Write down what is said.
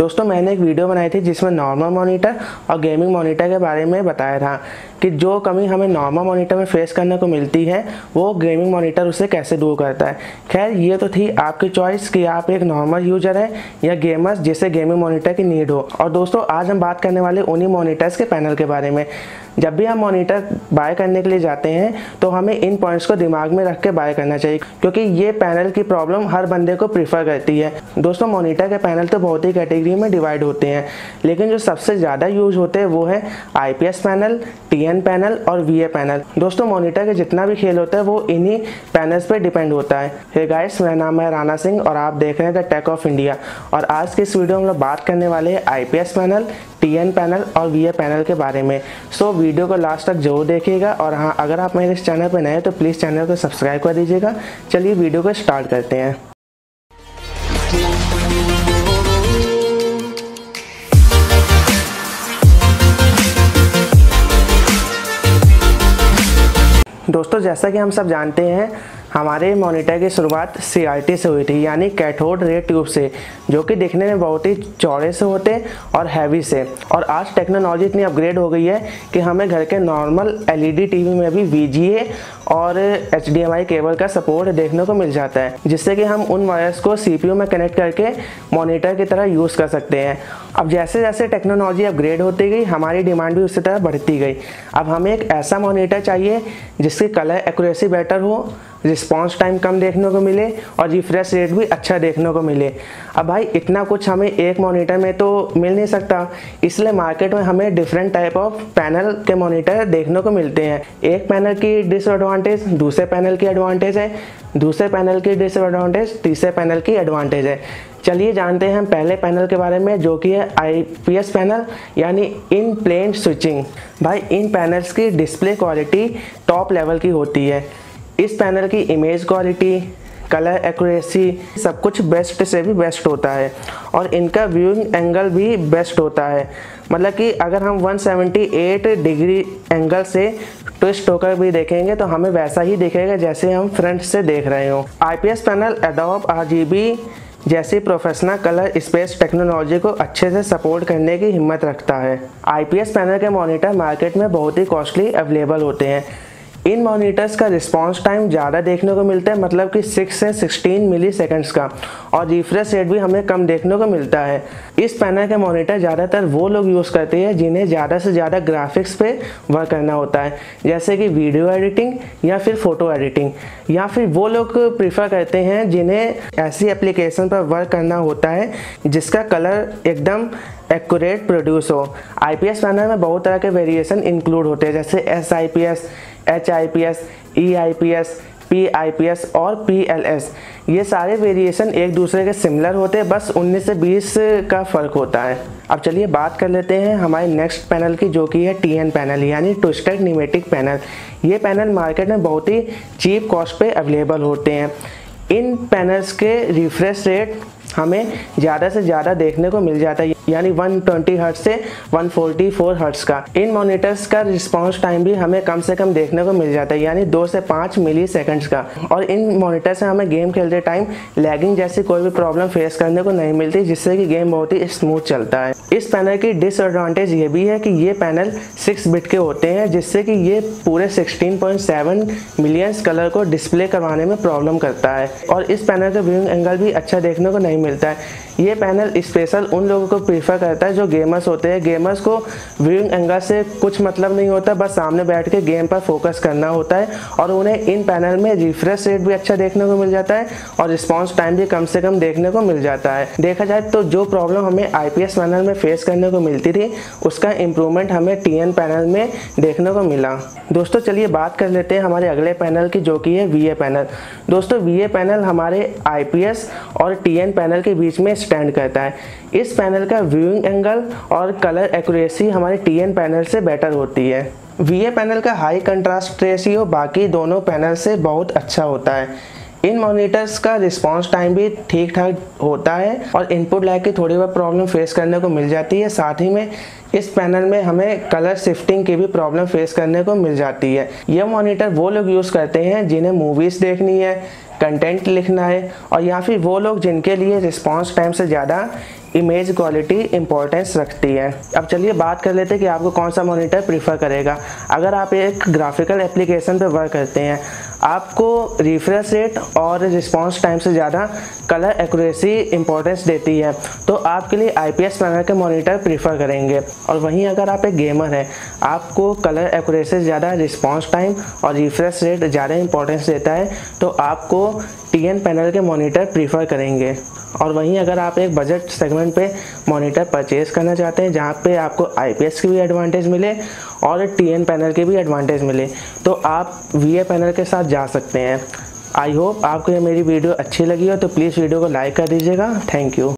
दोस्तों, मैंने एक वीडियो बनाई थी जिसमें नॉर्मल मॉनिटर और गेमिंग मॉनिटर के बारे में बताया था कि जो कमी हमें नॉर्मल मॉनिटर में फेस करने को मिलती है, वो गेमिंग मॉनिटर उसे कैसे दूर करता है। खैर, ये तो थी आपकी चॉइस कि आप एक नॉर्मल यूज़र हैं या गेमर्स जिसे गेमिंग मॉनिटर की नीड हो। और दोस्तों, आज हम बात करने वाले उन्हीं मॉनिटर्स के पैनल के बारे में। जब भी हम मॉनिटर बाय करने के लिए जाते हैं तो हमें इन पॉइंट्स को दिमाग में रख के बाय करना चाहिए, क्योंकि ये पैनल की प्रॉब्लम हर बंदे को प्रीफर करती है। दोस्तों मॉनिटर के पैनल तो बहुत ही कैटेगरी में डिवाइड होते हैं, लेकिन जो सबसे ज़्यादा यूज़ होते हैं, वो है आईपीएस पैनल टीएन पैनल और वीए पैनल दोस्तों मॉनिटर के जितना भी खेल होता है, वो इन्हीं पैनल्स पर डिपेंड होता है। हे गाइस मेरा नाम है राना सिंह और आप देख रहे हैं द टेक ऑफ़ इंडिया और आज की इस वीडियो में हम लोग बात करने वाले हैं आईपीएस पैनल टीएन पैनल और वी ए पैनल के बारे में। सो वीडियो को लास्ट तक ज़रूर देखिएगा और हाँ अगर आप मेरे इस चैनल पर नए तो प्लीज़ चैनल को सब्सक्राइब कर दीजिएगा। चलिए वीडियो को स्टार्ट करते हैं। दोस्तों, जैसा कि हम सब जानते हैं हमारे मॉनिटर की शुरुआत सी से हुई थी, यानी कैथोड रे ट्यूब से, जो कि देखने में बहुत ही चौड़े से होते और हैवी से। और आज टेक्नोलॉजी इतनी अपग्रेड हो गई है कि हमें घर के नॉर्मल एलईडी टीवी में भी वीजीए और HDMI केबल का सपोर्ट देखने को मिल जाता है, जिससे कि हम उन वायर्स को सी में कनेक्ट करके मोनीटर की तरह यूज़ कर सकते हैं। अब जैसे जैसे टेक्नोलॉजी अपग्रेड होती गई, हमारी डिमांड भी उसी तरह बढ़ती गई। अब हमें एक ऐसा मोनीटर चाहिए जिसकी कलर एक्यूरेसी बेटर हो रिस्पॉन्स टाइम कम देखने को मिले और रिफ्रेश रेट भी अच्छा देखने को मिले। अब भाई, इतना कुछ हमें एक मॉनिटर में तो मिल नहीं सकता। इसलिए मार्केट में हमें डिफरेंट टाइप ऑफ़ पैनल के मॉनिटर देखने को मिलते हैं। एक पैनल की डिसएडवांटेज दूसरे पैनल की एडवांटेज है। दूसरे पैनल की डिसएडवांटेज तीसरे पैनल की एडवांटेज है। चलिए जानते हैं हम पहले पैनल के बारे में, जो कि है आईपीएस पैनल यानी इन प्लेन स्विचिंग भाई, इन पैनल्स की डिस्प्ले क्वालिटी टॉप लेवल की होती है। इस पैनल की इमेज क्वालिटी कलर एक्यूरेसी सब कुछ बेस्ट से भी बेस्ट होता है और इनका व्यूइंग एंगल भी बेस्ट होता है। मतलब कि अगर हम 178 डिग्री एंगल से ट्विस्ट होकर भी देखेंगे तो हमें वैसा ही दिखेगा जैसे हम फ्रंट से देख रहे हो। आईपीएस पैनल एडोब आर जैसी प्रोफेशनल कलर स्पेस टेक्नोलॉजी को अच्छे से सपोर्ट करने की हिम्मत रखता है। आईपीएस पैनल के मॉनिटर मार्केट में बहुत ही कॉस्टली अवेलेबल होते हैं। इन मॉनिटर्स का रिस्पांस टाइम ज़्यादा देखने को मिलता है मतलब कि 6 से 16 मिली सेकेंड्स का। और रिफ्रेश रेट भी हमें कम देखने को मिलता है। इस पैनल के मॉनिटर ज़्यादातर वो लोग यूज़ करते हैं जिन्हें ज़्यादा से ज़्यादा ग्राफिक्स पे वर्क करना होता है। जैसे कि वीडियो एडिटिंग या फिर फ़ोटो एडिटिंग या फिर वो लोग प्रीफर करते हैं जिन्हें ऐसी एप्लीकेशन पर वर्क करना होता है, जिसका कलर एकदम एक्यूरेट प्रोड्यूस हो। आईपीएस पैनल में बहुत तरह के वेरिएशन इंक्लूड होते हैं, जैसे S I P S H I P S E I P S P I P S और पी एल एस ये सारे वेरिएशन एक दूसरे के सिमिलर होते हैं, बस 19 से 20 का फ़र्क होता है। अब चलिए बात कर लेते हैं हमारे नेक्स्ट पैनल की, जो कि है टी एन पैनल यानी ट्विस्टेड निमेटिक पैनल ये पैनल मार्केट में बहुत ही चीप कॉस्ट पे अवेलेबल होते हैं। इन पैनल्स के रिफ्रेश रेट हमें ज़्यादा से ज़्यादा देखने को मिल जाता है। यानी 120 हर्ट से 144 हर्ट्स का। इन मॉनिटर्स का रिस्पांस टाइम भी हमें कम से कम देखने को मिल जाता है, यानी दो से पाँच मिली सेकेंड्स का। और इन मॉनिटर से हमें गेम खेलते टाइम लैगिंग जैसी कोई भी प्रॉब्लम फेस करने को नहीं मिलती, जिससे कि गेम बहुत ही स्मूथ चलता है। इस पैनल की डिसएडवांटेज ये भी है कि ये पैनल सिक्स बिट के होते हैं, जिससे कि ये पूरे 16.7 मिलियंस कलर को डिस्प्ले करवाने में प्रॉब्लम करता है। और इस पैनल का व्यूइंग एंगल भी अच्छा देखने को नहीं मिलता है। ये पैनल स्पेशल उन लोगों को प्रीफर करता है जो गेमर्स होते हैं। गेमर्स को व्यूइंग एंगल से कुछ मतलब नहीं होता, बस सामने बैठ के गेम पर फोकस करना होता है और उन्हें इन पैनल में रिफ्रेश रेट भी अच्छा देखने को मिल जाता है और रिस्पॉन्स टाइम भी कम से कम देखने को मिल जाता है। देखा जाए तो जो प्रॉब्लम हमें आई पैनल में फेस करने को मिलती थी, उसका इम्प्रूवमेंट हमें टीएन पैनल में देखने को मिला। दोस्तों, चलिए बात कर लेते हैं हमारे अगले पैनल की, जो कि है वी पैनल दोस्तों वी पैनल हमारे आई और टी पैनल के बीच में स्टैंड करता है। इस पैनल का व्यूइंग एंगल और कलर एक्यूरेसी हमारे टीएन पैनल से बेटर होती है। वीए पैनल का हाई कंट्रास्ट रेशियो बाकी दोनों पैनल से बहुत अच्छा होता है। इन मॉनिटर्स का रिस्पांस टाइम भी ठीक ठाक होता है और इनपुट लैग की थोड़ी बहुत प्रॉब्लम फेस करने को मिल जाती है। साथ ही में इस पैनल में हमें कलर शिफ्टिंग की भी प्रॉब्लम फेस करने को मिल जाती है। यह मॉनिटर वो लोग यूज़ करते हैं जिन्हें मूवीज़ देखनी है कंटेंट लिखना है और या फिर वो लोग जिनके लिए रिस्पांस टाइम से ज़्यादा इमेज क्वालिटी इंपॉर्टेंस रखती है। अब चलिए बात कर लेते हैं कि आपको कौन सा मॉनिटर प्रीफर करेगा। अगर आप एक ग्राफिकल एप्लीकेशन पर वर्क करते हैं, आपको रिफ्रेश रेट और रिस्पॉन्स टाइम से ज़्यादा कलर एक्यूरेसी इंपॉर्टेंस देती है तो आपके लिए आईपीएस पैनल के मॉनिटर प्रीफर करेंगे। और वहीं अगर आप एक गेमर हैं, आपको कलर एक्यूरेसी ज़्यादा रिस्पॉन्स टाइम और रिफ्रेश रेट ज़्यादा इंपॉर्टेंस देता है तो आपको टी पैनल के मॉनिटर प्रीफर करेंगे। और वहीं अगर आप एक बजट सेगमेंट पे मॉनिटर परचेज़ करना चाहते हैं, जहाँ पे आपको आईपीएस की भी एडवांटेज मिले और टीएन पैनल के भी एडवांटेज मिले तो आप वीए पैनल के साथ जा सकते हैं। आई होप आपको ये मेरी वीडियो अच्छी लगी हो तो प्लीज़ वीडियो को लाइक कर दीजिएगा। Thank you